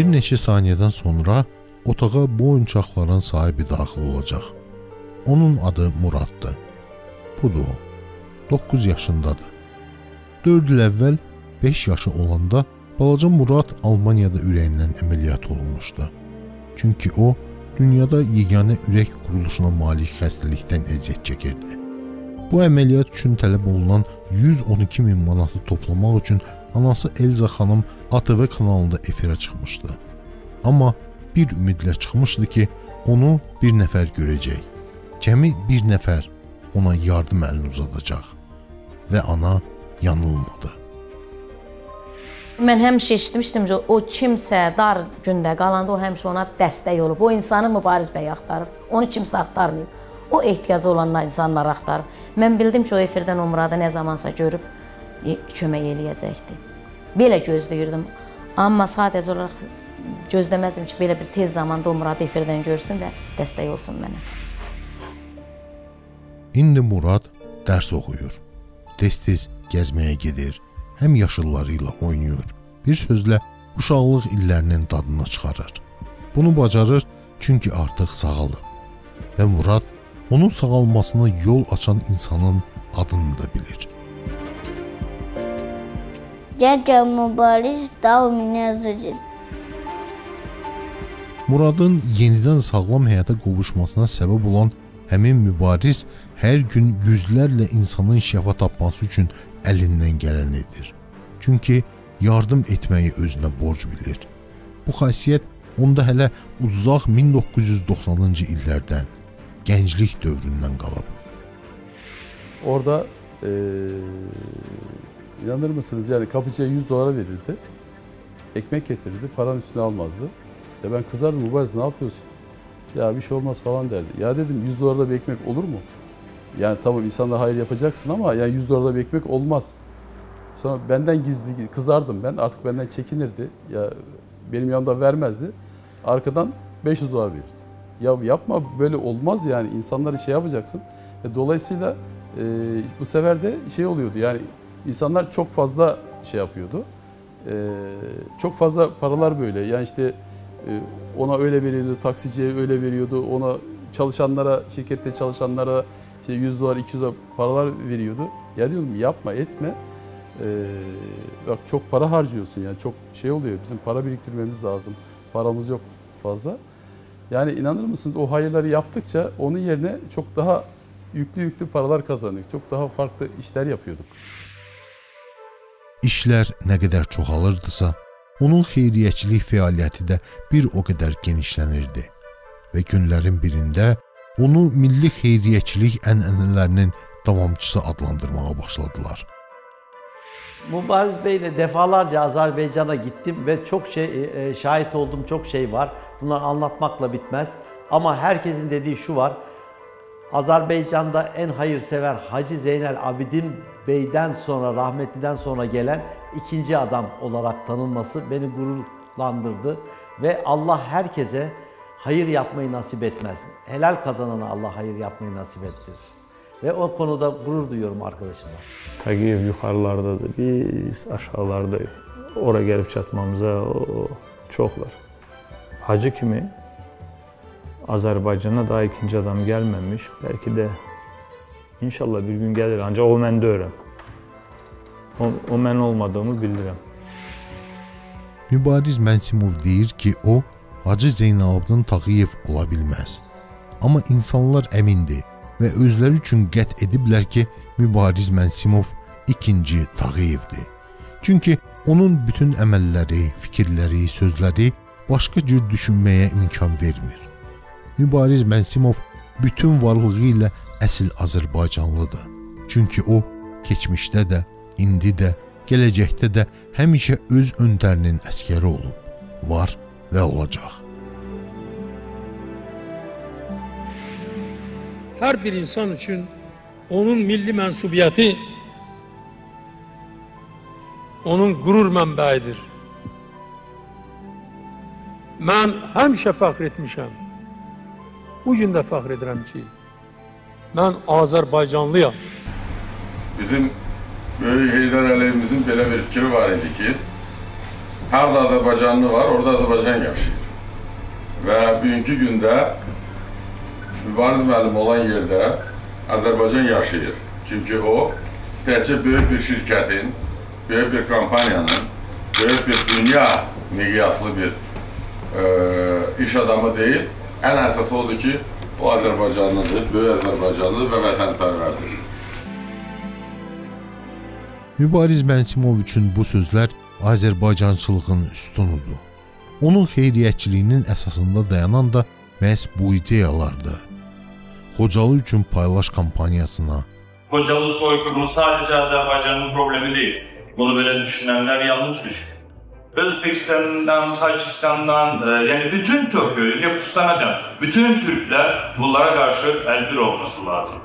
Bir neçə saniyədən sonra otağa bu oyuncaqların sahibi daxil olacaq. Onun adı Muraddır. Budur o. 9 yaşındadır. 4 il əvvəl 5 yaşı olanda balaca Murad Almaniyada ürəyindən əməliyyat olunmuşdu. Çünki o dünyada yeganə ürək quruluşuna malik xəstəlikdən əziyyət çəkirdi. Bu əməliyyat üçün tələb olunan 112 min manatı toplamaq üçün anası Elza xanım ATV kanalında efirə çıxmışdı. Amma bir ümidlə çıxmışdı ki, onu bir nəfər görəcək. Cəmi bir nəfər ona yardım əlini uzadacaq və ana yanılmadı. Mən həmişə eşitmişdim ki, o kimsə dar gündə qalanda o həmişə ona dəstək olub. O insanı mübariz bəy axtarıb. Onu kimsə axtarmayıb. O ehtiyacı olan insanlar axtarıb. Mən bildim ki, o efirdən o Murada nə zamansa görüb kömək eləyəcəkdi. Belə gözləyirdim. Amma sadəcə olaraq gözləməzdim ki, belə bir tez zamanda o Muradı efirdən görsün və dəstək olsun mənə. İndi Murad dərs oxuyur. Tez-tez gəzməyə gedir, həm yaşılları ilə oynayır. Bir sözlə uşaqlıq illərinin dadını çıxarır. Bunu bacarır çünki artıq sağalıb. Və Murad onun sağalmasına yol açan insanın adını da bilir. Dядя Mübariz dal меня зажил. Muradın yenidən sağlam həyata qovuşmasına səbəb olan həmin mübariz hər gün yüzlərlə insanın şəfa tapması üçün əlindən gələn edir. Çünki yardım etməyi özünə borc bilir. Bu xasiyyət onda hələ uzaq 1990-cı illərdən, gənclik dövründən qalıb. Orada e, inanır mısınız yani kapıcıya 100 dolara verirdi. Ekmek getirirdi, paranın üstüne almazdı. Ya ben kızardım, mübarez ne yapıyorsun? Ya bir şey olmaz falan derdi. Ya dedim 100 dolarda bir ekmek olur mu? Yani tamam insanlara hayır yapacaksın ama yani 100 dolarda bir ekmek olmaz. Sonra benden gizli kızardım ben. Artık benden çekinirdi. Ya benim yanımda vermezdi. Arkadan 500 dolar verirdi. Ya yapma böyle olmaz yani insanları şey yapacaksın. E, dolayısıyla e, bu sefer de şey oluyordu yani insanlar çok fazla şey yapıyordu. E, çok fazla paralar böyle yani işte e, ona öyle veriyordu, taksiciye öyle veriyordu, ona çalışanlara, şirkette çalışanlara işte 100 dolar, 200 dolar paralar veriyordu. Ya diyorum yapma, etme. Ee, bak çok para harcıyorsun yani çok şey oluyor. Bizim para biriktirmemiz lazım. Paramız yok fazla. Yani inanır mısınız o hayırları yaptıkça onun yerine çok daha yüklü yüklü paralar kazanıyorduk. Çok daha farklı işler yapıyorduk. İşlər nə qədər çoxalırdısa, onun xeyriyyəçilik fəaliyyəti də bir o qədər genişlənirdi və günlərin birində onu milli xeyriyyəçilik ənənələrinin davamçısı adlandırmağa başladılar. Mübariz Bey'le defalarca Azerbaycan'a gittim ve çok şey e, e, şahit oldum, çok şey var. Bunları anlatmakla bitmez. Ama herkesin dediği şu var. Azerbaycan'da en hayırsever Hacı Zeynel Abidin Bey'den sonra, rahmetliden sonra gelen ikinci adam olarak tanınması beni gururlandırdı. Ve Allah herkese hayır yapmayı nasip etmez. Helal kazanana Allah hayır yapmayı nasip ettirir. Ve o konuda gurur duyuyorum arkadaşımla. Tağiyev yuxarılardadır, biz aşağılardayıq. Ora gəlib çatmamıza o, çoxlar. Hacı kimi Azərbaycana daha ikinci adam gəlməmiş. Bəlkə də inşallah bir gün gəlir, ancaq o məndə öyrəm. O, o mən olmadığımı bilirəm. Mübariz Mənsimov deyir ki, o Hacı Zeynalabdin Tağıyev ola bilməz. Amma insanlar əmindir və özləri üçün qət ediblər ki, Mübariz Mənsimov ikinci Tağıyevdir. Çünki onun bütün əməlləri, fikirləri, sözləri başqa cür düşünməyə imkan vermir. Mübariz Mənsimov bütün varlığı ilə əsl Azərbaycanlıdır. Çünki o keçmişdə də, indi də, gələcəkdə də həmişə öz öndərinin əskəri olub, var və olacaq. Her bir insan için onun milli mensubiyeti onun gurur mənbəyidir. Mən həmişə fəxr etmişəm. Bu gün də fəxr ki, mən Azərbaycanlıyam. Bizim Böyük Heydər Əliyevimizin belə bir fikri var idi ki, Harada Azərbaycanlı var, orada Azərbaycan yaşayır. Və bugünkü gündə mübariz müəllim olan yerdə Azərbaycan yaşayır. Çünki o təkcə böyük bir şirkətin, böyük bir kampaniyanın, böyük bir dünya miqyaslı bir e, iş adamı deyil. Ən əsası odur ki, o Azərbaycanlıdır, böyük Azərbaycanlıdır və vətənpərvərdir. Mübariz Mənsimov üçün bu sözlər Azərbaycançılığın üstunudur. Onun xeyriyyətçiliyinin əsasında dayanan da məhz bu ideyalardır. Xocalı üçün paylaş kampaniyasına, Kocalı soykırımı sadece Azerbaycan'ın problemi değil. Bunu böyle düşünenler yanlış düşünüyor. Özbekistan'dan, Tacikistan'dan, e, yani bütün Türkiye, Yakustan'a bütün Türkler bunlara karşı elbir olması lazım.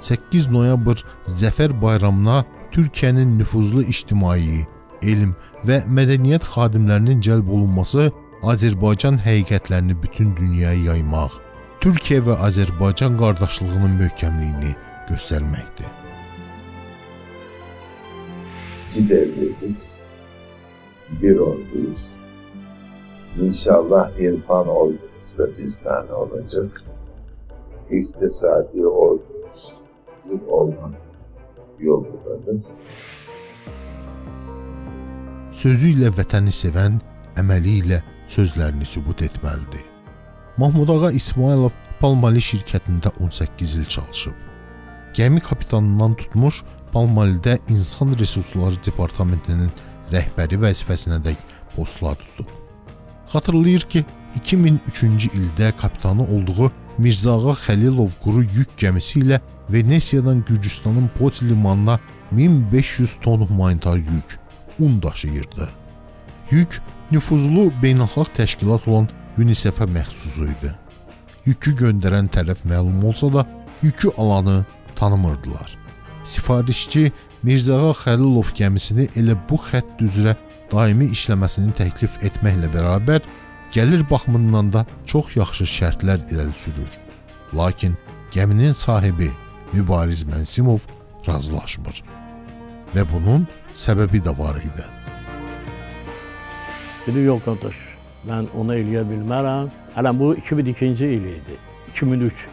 8 noyabr Zəfər bayramına Türkiyənin nüfuzlu ictimai, elm və mədəniyyət xadimlərinin cəlb olunması Azərbaycan həqiqətlərini bütün dünyaya yaymaq, Türkiyə və Azərbaycan qardaşlığının möhkəmliyini göstərməkdir. İki devletiz, bir orduyuz. İnşallah irfan ordumuz da bir tane olacak. İktisadi ordumuz bir olmak yolundadır. Sözü ilə vətəni sevən, əməli ilə sözlərini sübut etməlidir. Mahmud ağa İsmailov Palmali şirkətində 18 il çalışıb. Gəmi kapitanından tutmuş Palmalidə İnsan Resursları Departamentinin rəhbəri vəzifəsinədək postlar tutub. Xatırlayır ki, 2003-cü ildə kapitanı olduğu Mirzağa Xəlilov quru yük gəmisi ilə Venesiyadan Gürcüstanın Poti limanına 1500 ton humanitar yük, un daşıyırdı. Yük nüfuzlu beynəlxalq təşkilat olan UNICEF-ə məxsus idi. Yükü göndərən tərəf məlum olsa da, yükü alanı tanımırdılar. Sifarişçi Mirzağa Xəlilov gəmisini elə bu xətt üzrə daimi işləməsini təklif etməklə bərabər gəlir baxımından da çox yaxşı şərtlər irəli sürür. Lakin gəminin sahibi Mübariz Mənsimov razılaşmır. Və bunun səbəbi də var idi. Dedi, yox qardaş, mən onu eləyə bilmərəm. Hələ bu 2002-ci il idi, 2003.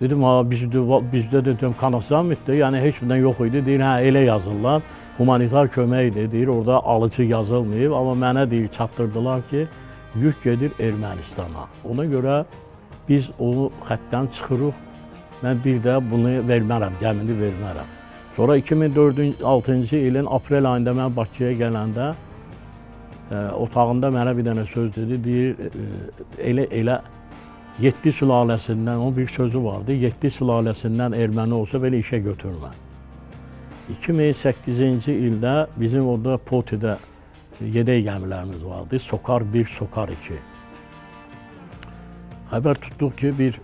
Dedim, ha, bizdə, bizdə dedim, kanasamiddir, yəni heç birdən yox idi. Deyir, hə, elə yazırlar, humanitar köməkdir, deyir, orada alıcı yazılmayıb. Amma mənə deyir, çatdırdılar ki, yük gedir Ermənistana. Ona görə biz onu xəttdən çıxırıq. Mən bir də bunu vermərəm, gəmini vermərəm. Sonra 2004-6-cı ilin aprel ayında mən Bakıya gələndə otağında mənə bir dənə söz dedi, deyir, ə, elə elə 7 sülaləsindən, onun bir sözü vardı, 7 sülaləsindən erməni olsa belə işə götürmə. 2008-ci ildə bizim orada Potidə yedək gəmilərimiz vardı. Sokar 1, Sokar 2. Xəbər tutduq ki, bir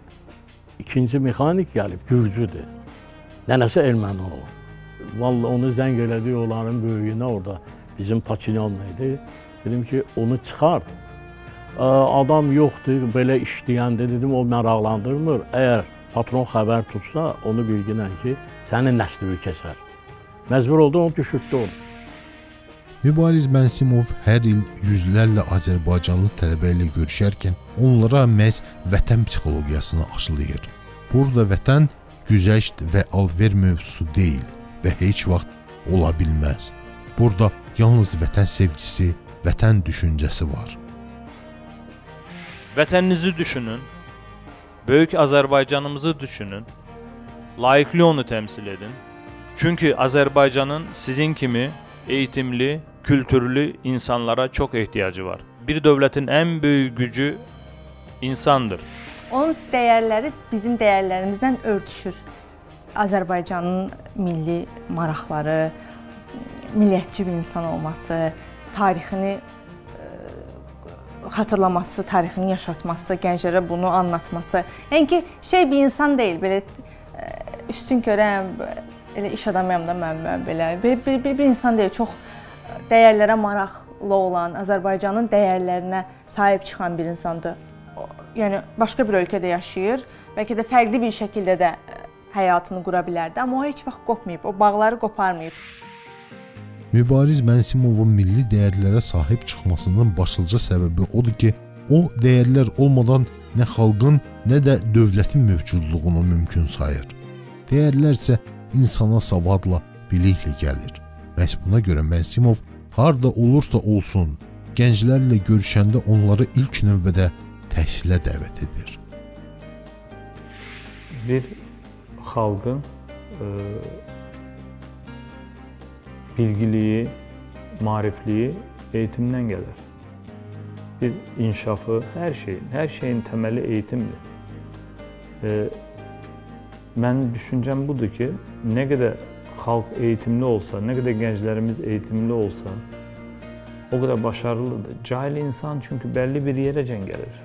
ikinci mexanik gəlib, gürcüdür. Nənəsi erməni olur. Vallahi onu zəng elədik onların böyüyünə orada. Bizim Paçinyan idi. Dedim ki, onu çıxart. Adam yoxdur, belə işləyəndə dedim, o maraqlandırmır. Əgər patron xəbər tutsa, onu bilginən ki, sənin nəslini kəsər. Məcbur oldu, onu düşürtdü onu. Mübariz Mənsimov hər il yüzlərlə Azərbaycanlı tələbə ilə görüşərkən onlara məhz vətən psixologiyasını aşılayır. Burada vətən güzəşt və alver mövzusu deyil və heç vaxt ola bilməz. Burada yalnız vətən sevgisi, vətən düşüncəsi var. Vətəninizi düşünün. Böyük Azərbaycanımızı düşünün. Layiqli onu təmsil edin. Çünki Azərbaycanın sizin kimi eğitimli, kültürlü insanlara çox ehtiyacı var. Bir dövlətin ən böyük gücü insandır. Onun dəyərləri bizim dəyərlərimizlə örtüşür. Azərbaycanın milli maraqları, milliyyətçi bir insan olması, tarixini xatırlaması, tarixini yaşatması, gənclərə bunu anlatması. Yəni ki, şey bir insan deyil, belə üstün görəm, elə iş adamıyam da mən, mən belə. Bir, bir, bir, bir insan deyil, çox dəyərlərə maraqlı olan, Azərbaycanın dəyərlərinə sahib çıxan bir insandır. Yəni başqa bir ölkədə yaşayır, bəlkə də fərqli bir şəkildə də həyatını qura bilərdi, amma o heç vaxt qopmayıb, o bağları qoparmayıb. Mübariz Mənsimovun milli dəyərlərə sahib çıxmasının başlıca səbəbi odur ki, o dəyərlər olmadan nə xalqın, nə də dövlətin mövcudluğunu mümkün sayır. Dəyərlər isə insana savadla, biliklə gəlir. Məhz buna görə Mənsimov harda olursa olsun, gənclərlə görüşəndə onları ilk növbədə təhsilə dəvət edir. Bir xalqın e, bilgiliyi, maarifliyi eğitimdən gəlir. Bir inkişafı, hər şeyin, hər şeyin təməli eğitimdir. E, mənim düşüncəm budur ki, nə qədər xalq eğitimli olsa, nə qədər gənclərimiz eğitimli olsa, o qədər başarılıdır. Cahil insan çünki bəlli bir yerəcən gəlir.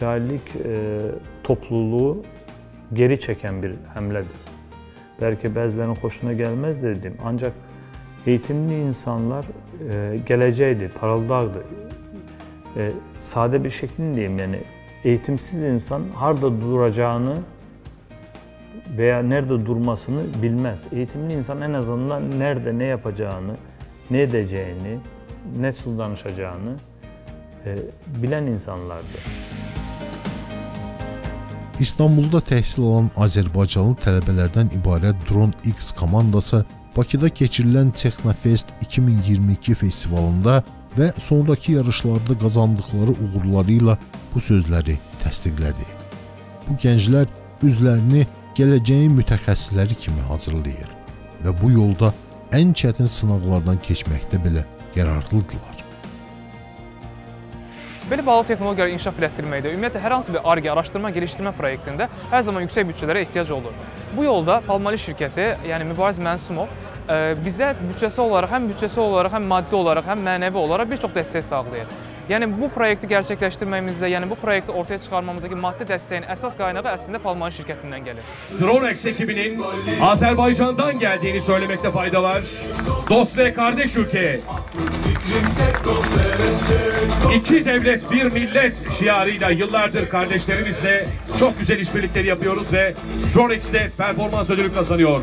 Cahillik e, topluluğu geri çəkən bir həmlədir. Bəlkə bəzilərinin xoşuna gəlməz dedim, ancaq eğitimli insanlar e, gələcəkdir, parıldaqdır. E, sadə bir şəklini deyim, yəni eğitimsiz insan harda duracağını veya nerede durmasını bilmez. Eğitimli insan en azından nerede ne yapacağını, ne edeceğini, nasıl danışacağını e, bilen insanlardır. İstanbulda təhsil alan Azərbaycanlı tələbələrdən ibarət Drone X komandası Bakıda keçirilən Texnofest 2022 festivalında və sonrakı yarışlarda qazandıqları uğurları ilə bu sözləri təsdiqlədi. Bu gənclər özlərini gələcəyin mütəxəssisləri kimi hazırlayır və bu yolda ən çətin sınaqlardan keçməkdə belə qərarlıdırlar. Belə bağlı texnologiyaları inkişaf elətdirməkdə, ümumiyyətlə hər hansı bir ARGE, araşdırma, gelişdirmə proyektində hər zaman yüksək büdcələrə ehtiyac olur. Bu yolda Palmali şirkəti, yəni Mübariz Mənsimov bizə büdcəsi olaraq, həm büdcəsi olaraq, həm maddi olaraq, həm mənəvi olaraq bir çox dəstək sağlayır. Yəni bu proyekti gerçəkləşdirməyimizdə, yəni bu proyekti ortaya çıxarmamızdakı maddi dəstəyin əsas qaynağı əslində Palmani şirkətindən gəlir. Dronex ekibinin Azerbaycan'dan geldiğini söylemekte fayda var. Dost ve kardeş ülke. İki devlet bir millet şiarıyla yıllardır kardeşlerimizle çok güzel işbirlikleri yapıyoruz ve Dronex'te performans ödülü kazanıyor.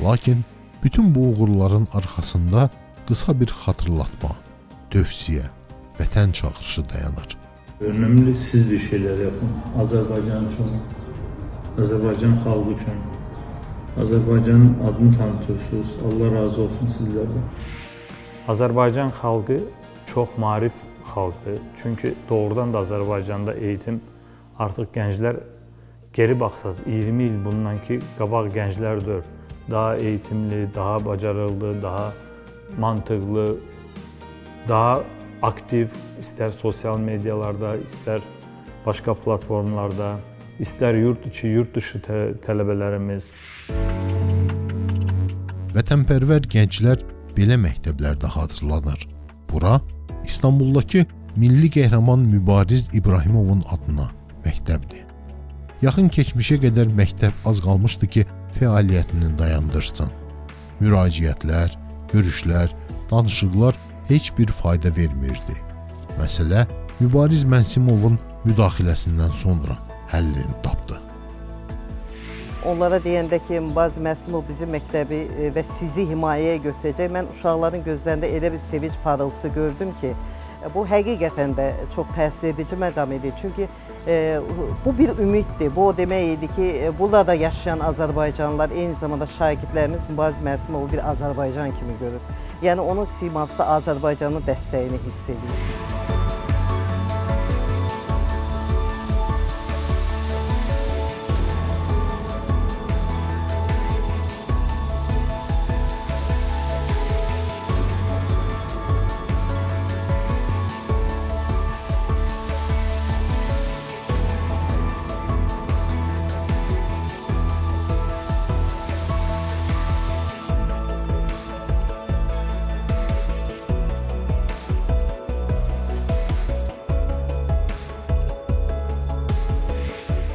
Lakin bütün bu uğurların arxasında qısa bir xatırlatma, tövsiyə, vətən çağırışı dayanır. Önəmli siz bir şeylər yapın. Azərbaycan üçün, Azərbaycan xalqı üçün. Azərbaycanın adını tanıtırsınız. Allah razı olsun sizlərdən. Azərbaycan xalqı çox maarif xalqdır. Çünki doğrudan da Azərbaycanda eğitim artıq gənclər geri baxsaz 20 il bundan ki qabaq gənclərdir. Daha eğitimli, daha bacarıqlı, daha mantıqlı, daha aktiv, istər sosial medialarda, istər başqa platformlarda, istər yurt içi, yurt dışı tə tələbələrimiz. Vətənpərvər gənclər belə məktəblərdə hazırlanır. Bura İstanbuldakı milli qəhrəman Mübariz İbrahimovun adına məktəbdir. Yaxın keçmişə qədər məktəb az qalmışdı ki, fəaliyyətini dayandırsın. Müraciətlər, görüşlər, danışıqlar heç bir fayda vermirdi. Məsələ Mübariz Mənsimovun müdaxiləsindən sonra həllini tapdı. Onlara deyəndə ki, Mübariz Məsimov bizim məktəbi e, və sizi himayəyə götürəcək, mən uşaqların gözlərində elə bir sevinç parıltısı gördüm ki, e, bu həqiqətən də çox təsir edici məqam idi. Çünki bu bir ümiddir. Bu o demək idi ki, e, burada yaşayan Azərbaycanlılar, eyni zamanda şagirdlərimiz Mübariz Məsimovu bir Azərbaycan kimi görür. Yəni onun siması Azərbaycanın dəstəyini hiss edir.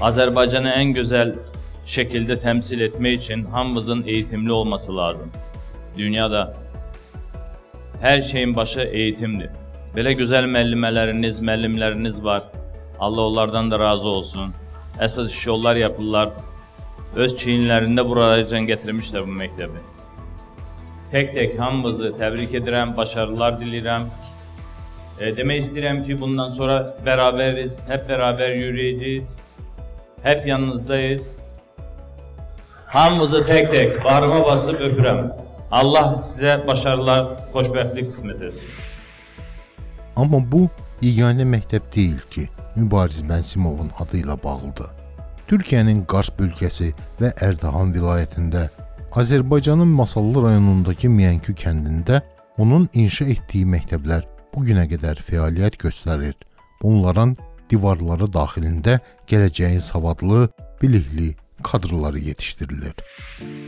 Azərbaycanı ən gözəl şəkildə təmsil etmək üçün hamımızın eğitimli olması lazım. Dünyada hər şeyin başı eğitimdir. Belə gözəl müəllimələriniz, müəllimləriniz var. Allah onlardan da razı olsun. Əsas iş yollar yapırlar. Öz çiyinlərində buracan gətirmişlər bu məktəbi. Tek-tek hamımızı təbrik edirəm, başarılar diləyirəm. E, demək istəyirəm ki, bundan sonra bəraberiz, hep beraber yürüyeceğiz. Hep yanınızdayız. Hamımızı tek-tek bağrıma basıp öpürəm. Allah sizə başarılar, xoşbəxtlik qismət etsin. Amma bu yeganə məktəb deyil ki, Mübariz Mənsimovun adı ilə bağlıdır. Türkiyənin Qars bölgəsi və Ərdahan vilayətində Azərbaycanın Masallı rayonundakı Miyankü kəndində onun inşa etdiyi məktəblər bu günə qədər fəaliyyət göstərir. Bunların divarları daxilində gələcəyin savadlı, bilikli kadrları yetişdirilir.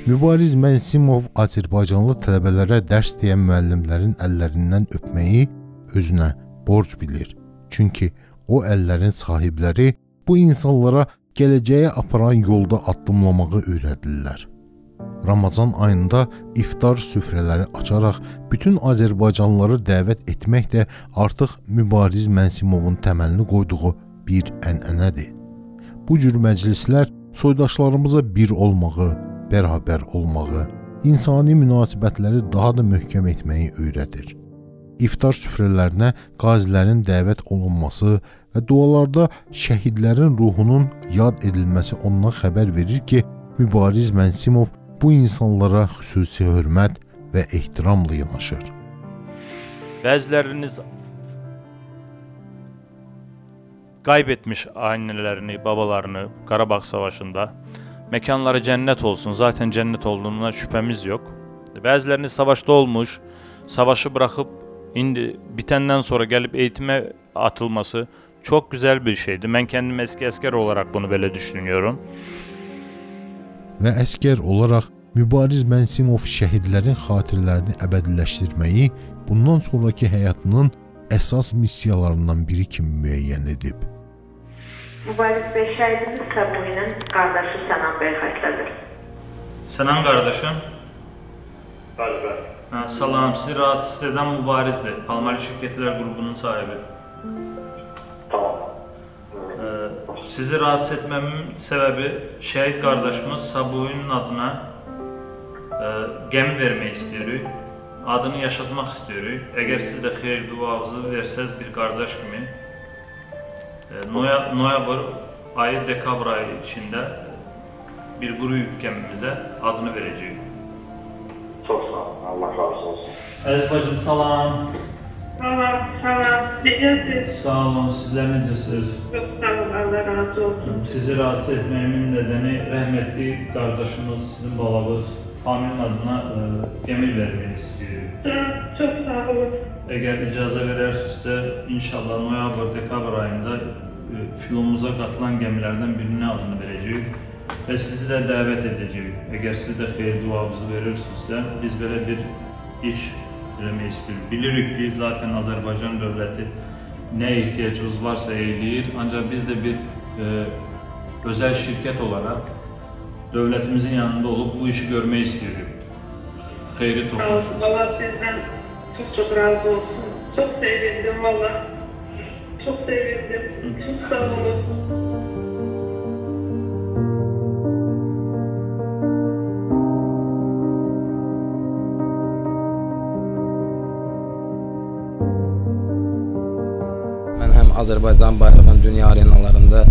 Mübariz Mənsimov Azərbaycanlı tələbələrə dərs deyən müəllimlərin əllərindən öpməyi özünə borc bilir. Çünki o əllərin sahibləri bu insanlara gələcəyə aparan yolda addımlamağı öyrədirlər. Ramazan ayında iftar süfrələri açaraq bütün Azərbaycanlıları dəvət etmək də artıq Mübariz Mənsimovun təməlini qoyduğu bir ənənədir. Bu cür məclislər soydaşlarımıza bir olmağı, bərabər olmağı, insani münasibətləri daha da möhkəm etməyi öyrədir. İftar süfrələrinə qazilərin dəvət olunması və dualarda şəhidlərin ruhunun yad edilməsi ondan xəbər verir ki, Mübariz Mənsimov bu insanlara xüsusi hörmət və ehtiramla yanaşır. Bəziləriniz kaybetmiş annelerini, babalarını Qarabağ Savaşı'nda. Mekanları cənnət olsun. Zaten cənnət olduğuna şübhəmiz yox. Bəziləriniz savaşda olmuş, savaşı buraxıb indi bitəndən sonra gəlib eğitime atılması çok güzel bir şeydi. Mən kendim eski əskər olarak bunu belə düşünüyorum. Və əskər olaraq Mübariz Mənsimov şəhidlərin xatirələrini əbədiləşdirməyi bundan sonraki həyatının əsas missiyalarından biri kimi müəyyən edib. Mübariz bəy şəhidimiz Səbuinin qardaşı Sənan bəy xətlədir. Sənan qardaşım. Bəli, bəli. Hə, salam, sizi rahatsız edən Mübarizdir. Palmari Şirkətlər qrupunun sahibi. Tamam. Sizi rahatsız etməmin səbəbi şəhid qardaşımız Sabuinin adına e, gəmi vermək istəyirik. Adını yaşatmaq istəyirik. Əgər siz də xeyir duanızı versəz bir qardaş kimi noyabr, noyabr ayı, dekabr ayı içində bir quru yük gəmimizə adını verəcəyik. Çox sağ olun. Allah razı olsun. Əziz bacım, salam. Sağ olun, sizlər necəsiniz? Çox sağ olun. Allah razı olsun. Sizi rahatsız etməyimin nədəni rəhmətli qardaşımız, sizin balanız Familin adına e, gəmir vermək istəyirik. Çox sağ olun. Əgər icazə verərsinizsə, inşallah noyabr, dekabr ayında e, filmumuza qatılan gəmilərdən birinin adını verəcəyik və sizi də dəvət edəcəyik. Əgər siz də xeyir duanızı verirsinizsə, biz belə bir iş istəyirik. Bilirik ki, zaten Azərbaycan dövləti nə ehtiyacınız varsa eləyir, ancaq biz də bir e, özəl şirkət olaraq devletimizin yanında olup bu işi görmeyi istiyorum. Hayri toplansın. Allah sizden çok çok razı olsun. Çok sevindim valla. Çok sevindim. Çok sağ olun. Azərbaycan bayrağının dünya arenalarında,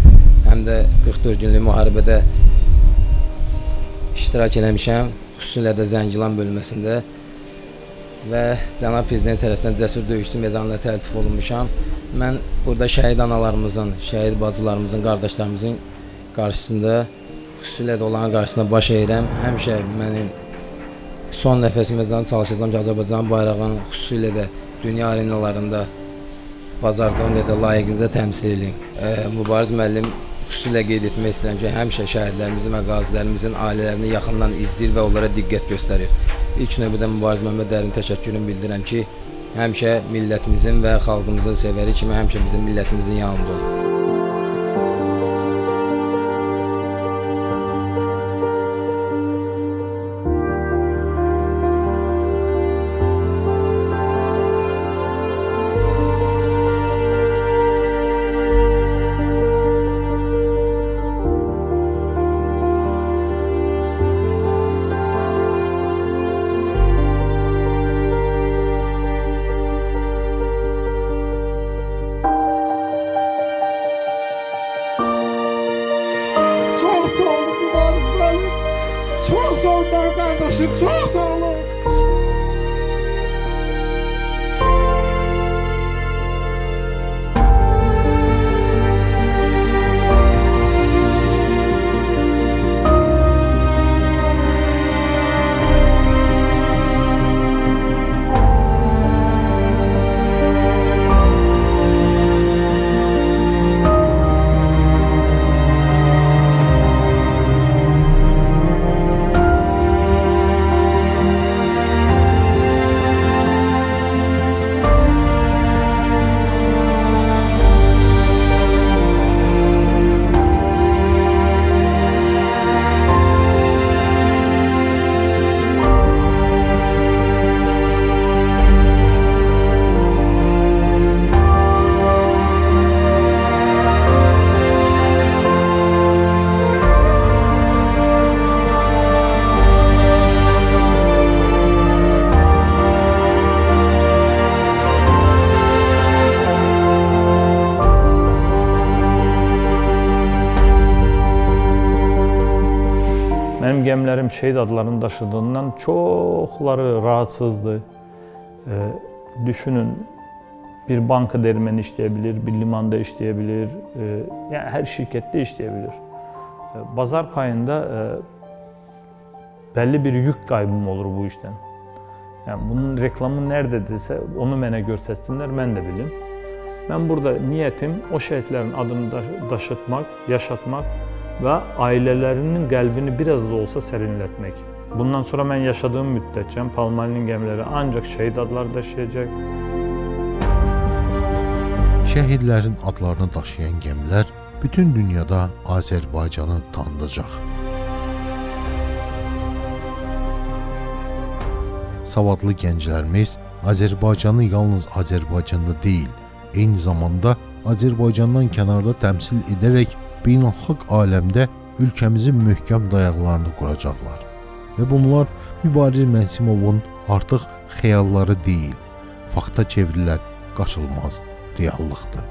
həm də 44 günlük müharibədə iştirak eləmişəm, xüsusilə də Zəngilan bölməsində və cənab prezident tərəfindən cəsur döyüşçü medalına təltif olunmuşam. Mən burada şəhid analarımızın, şəhid bacılarımızın, qardaşlarımızın qarşısında xüsusilə də onların qarşısında baş əyirəm. Həmişə mənim son nəfəsimə can çalışacağam ki, Azərbaycan bayrağının xüsusilə də dünya arenalarında bacardığım qədər layiqlicə təmsil edeyim. E, Mübariz müəllim xüsusilə qeyd etmək istəyirəm ki, həmişə şəhidlərimizin və qazilərimizin ailələrini yaxından izləyir və onlara diqqət göstərir. İlk növbədə Mübariz Məmməd dərin təşəkkürümü bildirirəm ki, həmişə millətimizin və xalqımızın sevəri kimi həmişə bizim millətimizin yanında olub. Mənim gəmilərim şəhid adlarını daşıdığından çoxları rahatsızdır. E, düşünün, bir bankada erməni işləyə bilir, bir limanda işləyə bilir, e, yəni hər şirkətdə işləyə bilir. E, bazar payında e, bəlli bir yük qaybım olur bu işdən. Yəni bunun reklamı nərdədirsə, onu mənə göstərsinlər, mən də bilim. Mən burada niyyətim o şəhidlərin adını daşıtmaq, yaşatmaq və ailələrinin qəlbini biraz da olsa sərinlətmək. Bundan sonra mən yaşadığım müddətcə Palmalinin gəmiləri ancaq şəhid adları daşıyacaq. Şəhidlərin adlarını daşıyan gəmilər bütün dünyada Azərbaycanı tanıdacaq. Savadlı gənclərimiz Azərbaycanı yalnız Azərbaycanda deyil, eyni zamanda Azərbaycandan kənarda təmsil edərək beynəlxalq aləmdə ölkəmizin möhkəm dayaqlarını quracaqlar. Və bunlar Mübariz Mənsimovun artıq xəyalları deyil, fakta çevrilən qaçılmaz reallıqdır.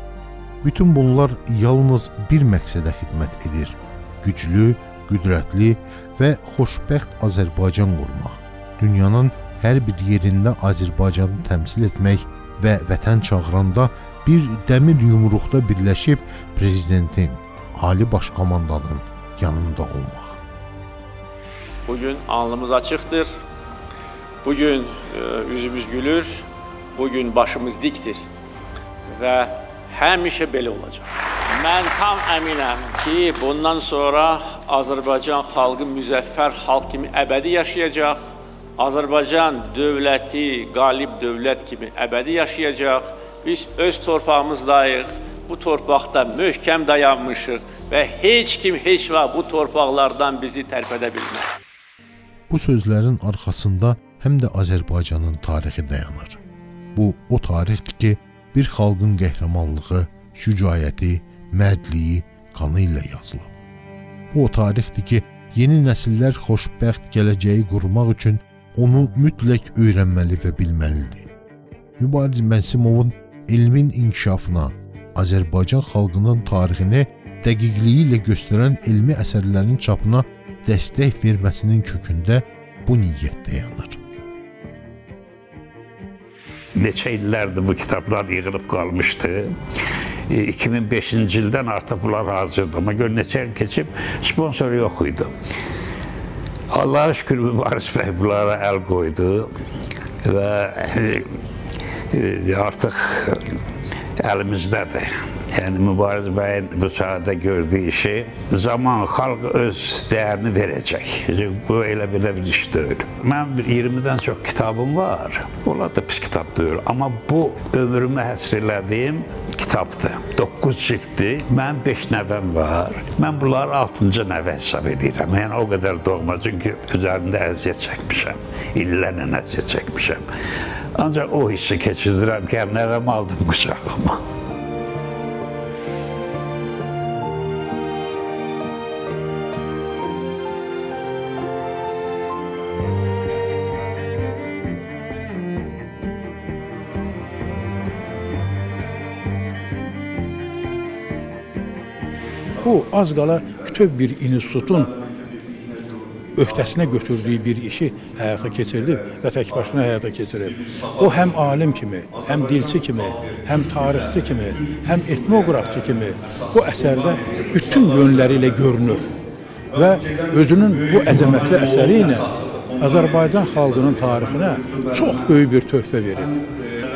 Bütün bunlar yalnız bir məqsədə xidmət edir: güclü, qüdrətli və xoşbəxt Azərbaycan qurmaq. Dünyanın hər bir yerində Azərbaycanı təmsil etmək və vətən çağıranda bir dəmir yumruqda birləşib prezidentin, Ali Baş Komandanın yanında olmaq. Bugün alnımız açıqdır. Bugün e, üzümüz gülür. Bugün başımız dikdir. Və həmişə belə olacaq. Mən tam əminəm ki, bundan sonra Azərbaycan xalqı müzəffər xalq kimi əbədi yaşayacaq. Azərbaycan dövləti qalib dövlət kimi əbədi yaşayacaq. Biz öz torpağımızdayıq bu torpaqda möhkəm dayanmışıq və heç kim heç vaxt bu torpaqlardan bizi tərpədə bilməz. Bu sözlərin arxasında həm də Azərbaycanın tarixi dayanır. Bu o tarixdir ki, bir xalqın qəhrəmanlığı, şücaəti, mərdliyi qanı ilə yazılıb. Bu o tarixdir ki, yeni nəsillər xoşbəxt gələcəyi qurmaq üçün onu mütləq öyrənməli və bilməlidir. Mübariz Mənsimovun elmin inkişafına, Azərbaycan xalqının tarixini dəqiqliyi ilə göstərən elmi əsərlərin çapına dəstək verməsinin kökündə bu niyyət dayanır. Neçə illərdir bu kitablar yığılıb qalmışdı. 2005-ci ildən artıq bunlar hazırdır. Amma gör neçə il keçib sponsor yox idi. Allah'a şükür Mübariz bəy bunlara əl qoydu və artıq əlimizdədir. Yəni Mübariz bəyin bu sahədə gördüyü işi zaman xalq öz dəyərini verəcək. Bu elə belə bir iş deyil. Mən bir 20-dən çox kitabım var. Onlar da pis kitab deyil. Amma bu ömrümü həsr elədiyim kitabdır. 9 cilddir. Mənim 5 nəvəm var. Mən bunları 6-cı nəvə hesab edirəm. Yəni o qədər doğma. Çünki üzərində əziyyət çəkmişəm. İllərlə əziyyət çəkmişəm. Ancaq o hissi keçirdirəm ki, nəvəmi aldım qucağıma. Bu az qala bütöv bir institutun öhdəsinə götürdüyü bir işi həyata keçirdib və tək başına həyata keçirib. O həm alim kimi, həm dilçi kimi, həm tarixçi kimi, həm etnoqrafçı kimi bu əsərdə bütün yönləri ilə görünür və özünün bu əzəmətli əsəri ilə Azərbaycan xalqının tarixinə çox böyük bir töhfə verib.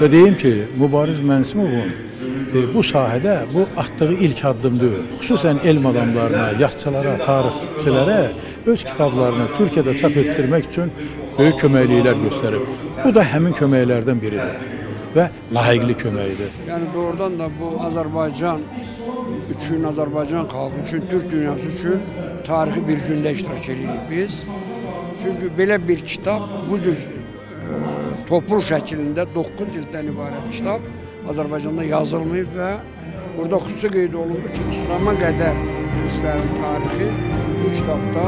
Və deyim ki, Mübariz Mənsimovun e, bu sahədə bu atdığı ilk addımdır. Xüsusən elm adamlarına, yazıçılara, tarixçilərə öz kitablarını Türkiyədə çap etdirmək üçün böyük köməkliklər göstərib. Bu da həmin köməklərdən biridir və layiqli köməyidir. Yəni doğrudan da bu Azərbaycan üçün, Azərbaycan xalqı üçün, Türk dünyası üçün tarixi bir gündə iştirak edirik biz. Çünki belə bir kitab bu cür e, toplu şəklində 9 cilddən ibarət kitab Azərbaycanda yazılmayıb və burada xüsusi qeyd olunur ki, İslama qədər türklərin tarixi bu kitabda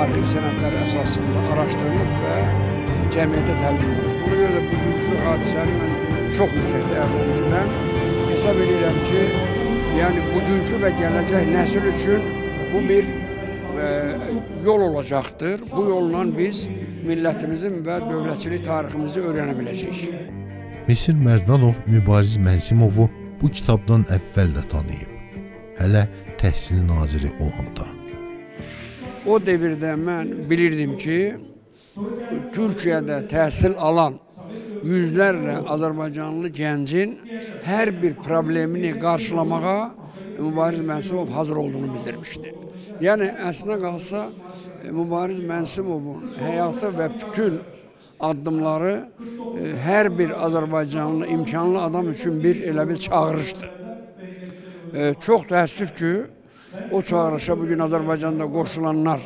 arxiv sənədləri əsasında araşdırılıb və cəmiyyətə təqdim olunur. Ona görə də bugünkü hadisəni mən çox yüksək dəyərləndirirəm. Hesab edirəm ki, yəni bugünkü və gələcək nəsil üçün bu bir e, yol olacaqdır. Bu yolla biz millətimizin və dövlətçilik tariximizi öyrənə biləcəyik. Misir Mərdanov Mübariz Mənsimovu bu kitabdan əvvəl də tanıyıb. Hələ təhsil naziri olanda. O devirdə mən bilirdim ki, Türkiyədə təhsil alan yüzlərlə Azərbaycanlı gəncin hər bir problemini qarşılamağa Mübariz Mənsimov hazır olduğunu bildirmişdi. Yəni əslinə qalsa Mübariz Mənsimovun həyatı və bütün addımları e, hər bir Azərbaycanlı imkanlı adam üçün bir elə bir çağırışdır. E, çox təəssüf ki, o çağırışa bugün Azərbaycanda qoşulanlar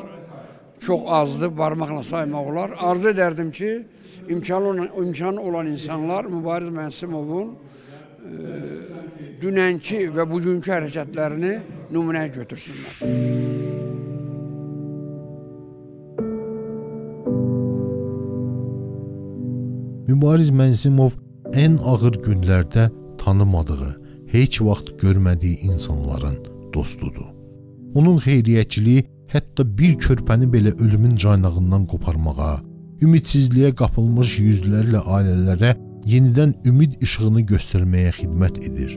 çox azdır, barmaqla saymaq olar. Arzu edərdim ki, imkanı olan, imkanı olan insanlar Mübariz Mənsimovun e, dünənki və bugünkü hərəkətlərini nümunəyə götürsünlər. Mübariz Mənzimov ən ağır günlərdə tanımadığı, heç vaxt görmədiyi insanların dostudur. Onun xeyriyyəçiliyi hətta bir körpəni belə ölümün caynağından qoparmağa, ümidsizliyə qapılmış yüzlərlə ailələrə yenidən ümid işığını göstərməyə xidmət edir.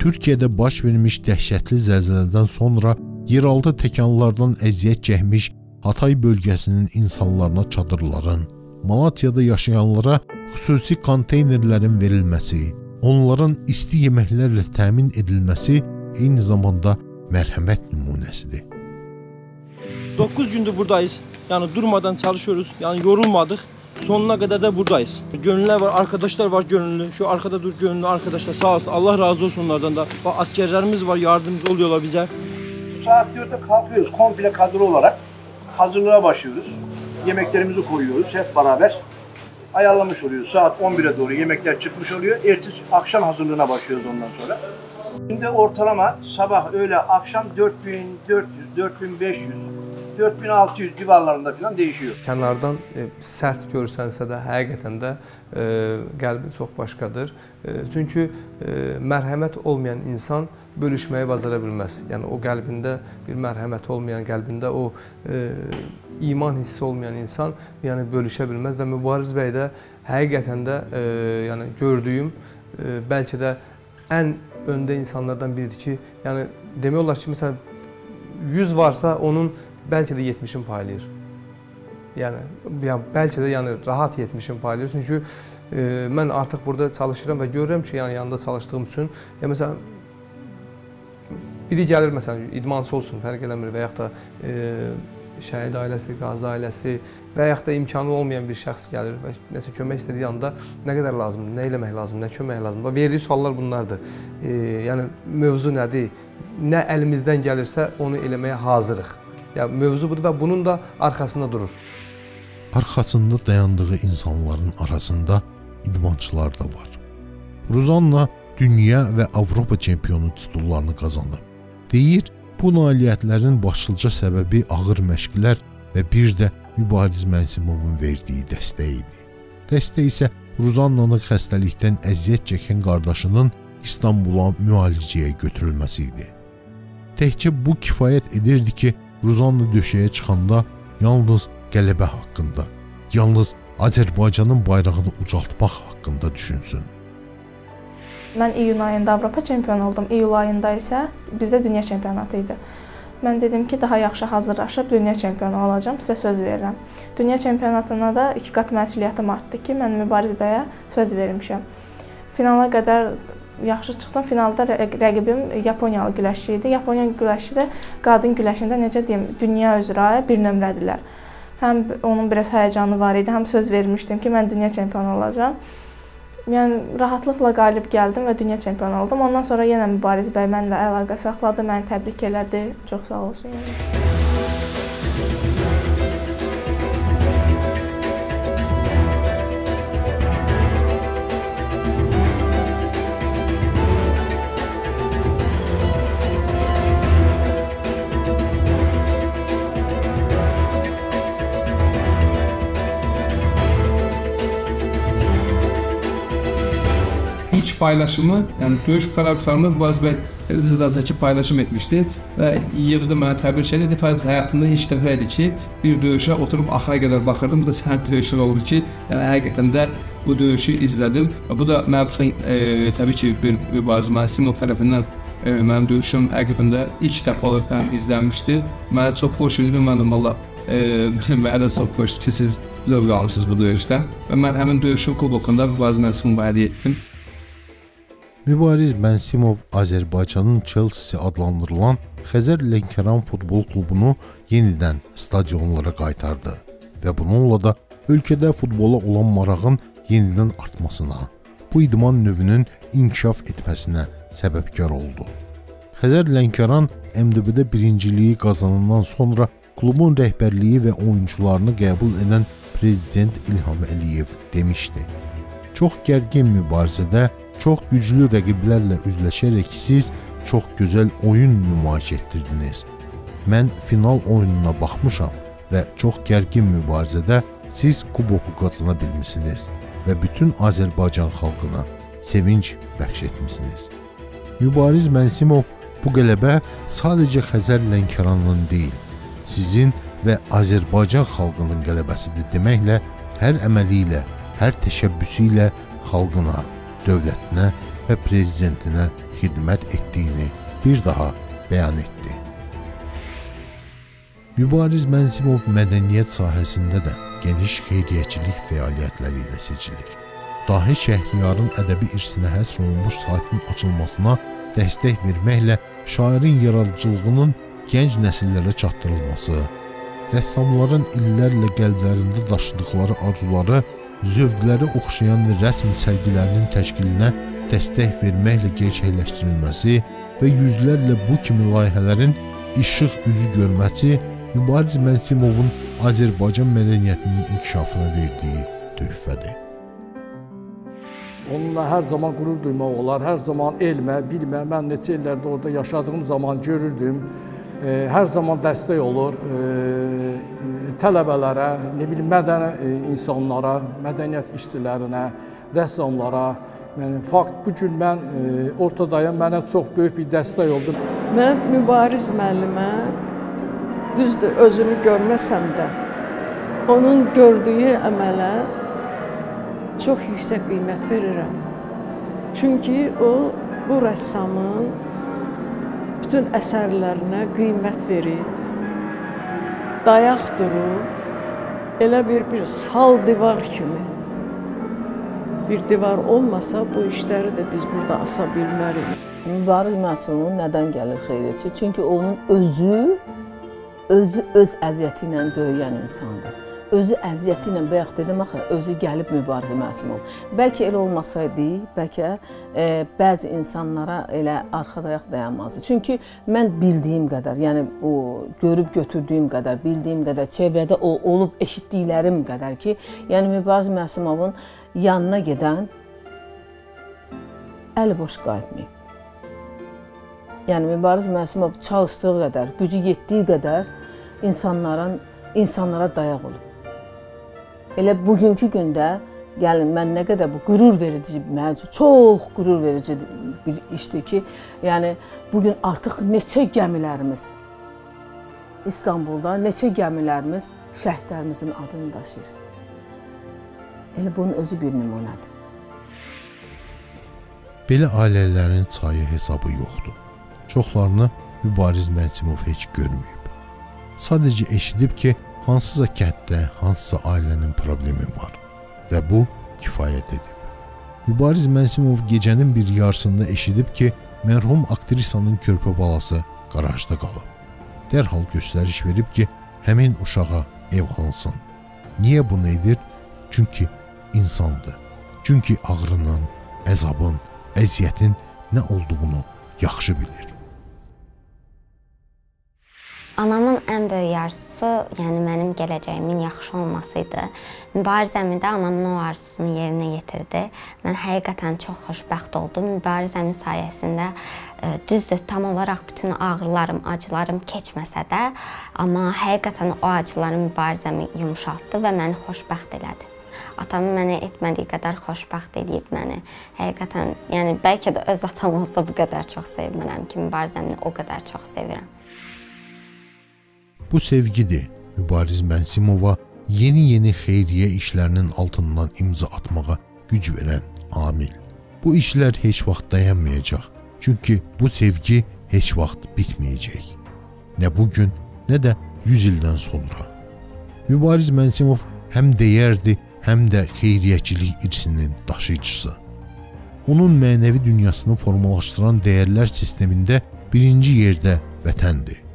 Türkiyədə baş vermiş dəhşətli zəlzələdən sonra yeraltı təkanlardan əziyyət çəkmiş Hatay bölgəsinin insanlarına çadırların, Malatiyada yaşayanlara xüsusi konteynerlərin verilməsi, onların isti yeməklərlə təmin edilməsi eyni zamanda mərhəmət nümunəsidir. 9 gündür buradayız. Yani durmadan çalışıyoruz. Yani yorulmadık. Sonuna kadar da buradayız. Gönüllüler var, arkadaşlar var gönüllü. Şu arkada dur gönüllü arkadaşlar sağ olsun. Allah razı olsun onlardan da. Bak askerlerimiz var, yardımcı oluyorlar bize. Saat 4'te kalkıyoruz komple kadro olarak. Hazırlığa başlıyoruz. Yemeklerimizi koyuyoruz hep beraber ayarlamış oluyoruz. Saat 11'e doğru yemekler çıkmış oluyor. Ertesi akşam hazırlığına başlıyoruz ondan sonra. Şimdi ortalama sabah, öğle, akşam 4400, 4500, 4600 civarlarında falan değişiyor. Kənardan e, sərt görsənsə də həqiqətən də e, qəlbi çox başqadır. E, çünki e, mərhəmət olmayan insan bölüşməyi bacara bilməz. Yəni o qəlbində bir mərhəmət olmayan, qəlbində o e, iman hissi olmayan insan yəni bölüşə bilməz və Mübariz bəy də həqiqətən də e, yəni gördüyüm e, bəlkə də ən öndə insanlardan biridir ki, yəni demək olar ki, məsələn 100 varsa onun bəlkə də 70-in paylayır. Yəni, yəni bəlkə də yəni rahat 70-in paylayır. Çünki e, mən artıq burada çalışıram və görürəm ki, yəni yanında çalışdığım üçün, yəni məsələn biri gəlir məsələn idmançı olsun, fərq eləmir və yaxud da e, şəhid ailəsi, qazi ailəsi və yaxud da imkanı olmayan bir şəxs gəlir və nəsə kömək istədiyi anda nə qədər lazımdır, nə eləmək lazımdır, nə kömək lazımdır. Verdiyi suallar bunlardır. E, yəni mövzu nədir? Nə əlimizdən gəlirsə onu eləməyə hazırıq. Yəni mövzu budur və bunun da arxasında durur. Arxasında dayandığı insanların arasında idmançılar da var. Ruzanna dünya və Avropa çempionu titullarını qazanıb. Deyir, bu nailiyyətlərin başlıca səbəbi ağır məşqlər və bir də Mübariz Mənsimovun verdiyi dəstək idi. Dəstək isə Ruzannanın xəstəlikdən əziyyət çəkən qardaşının İstanbula müalicəyə götürülməsi idi. Təkcə bu kifayət edirdi ki, Ruzanna döşəyə çıxanda yalnız qələbə haqqında, yalnız Azərbaycanın bayrağını ucaltmaq haqqında düşünsün. Mən iyun ayında Avropa çempionu oldum. İyul ayında isə bizdə dünya çempionatı idi. Mən dedim ki, daha yaxşı hazırlaşıb dünya çempionu olacağam, sizə söz verirəm. Dünya çempionatına da iki qat məsuliyyətim artdı ki, mən Mübariz bəyə söz vermişəm. Finala qədər yaxşı çıxdım. Finalda rəqibim Yaponiyalı güləşçi idi. Yaponiya güləşçi də qadın güləşində necə deyim, dünya üzrə bir nömrədilər. Həm onun biraz həyəcanı var idi, həm söz vermişdim ki, mən dünya çempionu olacağam. Yəni rahatlıqla qalib gəldim və dünya çempionu oldum. Ondan sonra yenə Mübariz bəy mənlə əlaqə saxladı, məni təbrik elədi. Çox sağ olsun. Yəni. İlk paylaşımı, yəni döyüş fotoğraflarını Mübariz bəy Rızadakı paylaşım etmişdi və yerdə mənə təbrik edirdi. Fərz həyatımda ilk dəfə idi ki, bir döyüşə oturub axıra qədər baxırdım. Bu da sərt döyüşlər oldu ki, yəni həqiqətən də bu döyüşü izlədim. Bu da mənim e, təbii ki, bir Mübariz Məsimov tərəfindən e, mənim döyüşüm həqiqətən də ilk dəfə olaraq izlənmişdi. Mənə çox xoş idi, mənim valla e, mənə də çox xoşdur ki, siz zövq almışsınız bu döyüşdən və mən həmin döyüşün kubokunda Mübariz Məsimova hədiyyə etdim. Mübariz Mənsimov Azərbaycanın Chelsea adlandırılan Xəzər Lənkəran futbol klubunu yenidən stadionlara qaytardı və bununla da ölkədə futbola olan marağın yenidən artmasına, bu idman növünün inkişaf etməsinə səbəbkar oldu. Xəzər Lənkəran MDB-də birinciliyi qazanandan sonra klubun rəhbərliyi və oyunçularını qəbul edən prezident İlham Əliyev demişdi: "Çox gərgin mübarizədə Çox güclü rəqiblərlə üzləşərək siz çox gözəl oyun nümayiş etdirdiniz. Mən final oyununa baxmışam və çox gərgin mübarizədə siz kuboku qazana bilmisiniz və bütün Azərbaycan xalqına sevinc bəxş etmisiniz. Mübariz Mənsimov bu qələbə sadəcə Xəzər Lənkəranının deyil, sizin və Azərbaycan xalqının qələbəsidir deməklə hər əməli ilə, hər təşəbbüsü ilə xalqına dövlətinə və prezidentinə xidmət etdiyini bir daha bəyan etdi. Mübariz Mənsimov mədəniyyət sahəsində də geniş xeyriyyəçilik fəaliyyətləri ilə seçilir. Dahi Şəhriyarın ədəbi irsinə həsr olunmuş saytın açılmasına dəstək verməklə şairin yaradıcılığının gənc nəsillərə çatdırılması, rəssamların illərlə qəlblərində daşıdıqları arzuları zövqləri oxşayan rəsm sərgilərinin təşkilinə dəstək verməklə gerçəkləşdirilməsi və yüzlərlə bu kimi layihələrin işıq üzü görməsi Mübariz Mənsimovun Azərbaycan mədəniyyətinin inkişafına verdiyi töhfədir. Onunla hər zaman qürur duymaq olar, hər zaman elmə, bilmə, mən neçə illərdə orada yaşadığım zaman görürdüm, hər zaman dəstək olur tələbələrə, nə bilim mədəni insanlara, mədəniyyət işçilərinə, rəssamlara. Yəni fakt bu gün mən ortadayam, mənə çox böyük bir dəstək oldu. Mən Mübariz müəllimə düzdür özünü görməsəm də onun gördüyü əmələ çox yüksək qiymət verirəm. Çünki o bu rəssamın bütün əsərlərinə qiymət verir, dayaq durur, elə bir, bir sal divar kimi. Bir divar olmasa bu işləri də biz burada asa bilmərik. Mübariz Məsumun nədən gəlir xeyriyyətçi? Çünki onun özü, özü öz əziyyəti ilə böyüyən insandır özü əziyyəti ilə bayaq dedim axı, özü gəlib mübarizə məsum olub. Bəlkə elə olmasaydı, bəlkə e, bəzi insanlara elə arxadayaq dayanmazdı. Çünki mən bildiyim qədər, yəni o görüb götürdüyüm qədər, bildiyim qədər, çevrədə o olub eşitdiklərim qədər ki, yəni mübarizə Məsumovun yanına gedən əli boş qayıtmayıb. Yəni Mübariz Məsumov çalışdığı qədər, gücü yetdiyi qədər insanların insanlara dayaq olub. Elə bugünkü gündə gəlin mən nə qədər bu qürur verici mənim üçün çox qürur verici bir işdir ki, yəni bu gün artıq neçə gəmilərimiz İstanbulda neçə gəmilərimiz şəhidlərimizin adını daşıyır. Elə bunun özü bir nümunədir. Belə ailələrin sayı hesabı yoxdur. Çoxlarını Mübariz Mənsimov heç görməyib. Sadəcə eşidib ki, hansısa kənddə hansısa ailənin problemi var və bu kifayət edib. Mübariz Mənsimov gecənin bir yarısında eşidib ki, mərhum aktrisanın körpə balası qarajda qalıb. Dərhal göstəriş verib ki, həmin uşağa ev alınsın. Niyə bunu edir? Çünki insandır. Çünki ağrının, əzabın, əziyyətin nə olduğunu yaxşı bilir. Anamın ən böyük arzusu, yəni mənim gələcəyimin yaxşı olması idi. Mübarizəmi də anamın o arzusunu yerinə yetirdi. Mən həqiqətən çox xoşbəxt oldum. Mübarizəmin sayəsində e, düzdür, tam olaraq bütün ağrılarım, acılarım keçməsə də, amma həqiqətən o acılarım mübarizəmi yumşaltdı və məni xoşbəxt elədi. Atamın mənə etmədiyi qədər xoşbəxt eləyib məni. Həqiqətən, yəni bəlkə də öz atam olsa bu qədər çox sevmərəm ki, mübarizəmini o qədər çox sevirəm. Bu sevgidir Mübariz Mənsimova yeni-yeni xeyriyyə işlərinin altından imza atmağa güc verən amil. Bu işlər heç vaxt dayanmayacaq. Çünki bu sevgi heç vaxt bitməyəcək. Nə bu gün, nə də 100 ildən sonra. Mübariz Mənsimov həm dəyərdi, həm də xeyriyyəçilik irsinin daşıyıcısı. Onun mənəvi dünyasını formalaşdıran dəyərlər sistemində birinci yerdə vətəndir.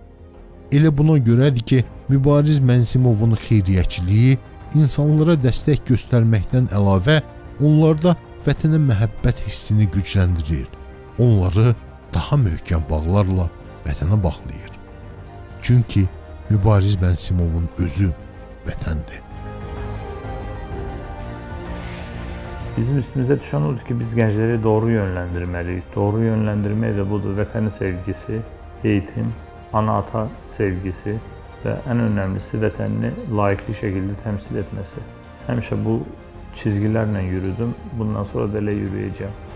Elə buna görədir ki, Mübariz Mənsimovun xeyriyyəçiliyi insanlara dəstək göstərməkdən əlavə onlarda vətənə məhəbbət hissini gücləndirir. Onları daha möhkəm bağlarla vətənə bağlayır. Çünki Mübariz Mənsimovun özü vətəndir. Bizim üstümüzə düşən odur ki, biz gəncləri doğru yönləndirməliyik. Doğru yönləndirmək də budur. Vətənin sevgisi, eğitim, ana-ata sevgisi və ən önəmlisi vətənini layiqli şəkildə təmsil etməsi. Həmişə bu çizgilərlə yürüdüm. Bundan sonra da elə yürüyəcəm.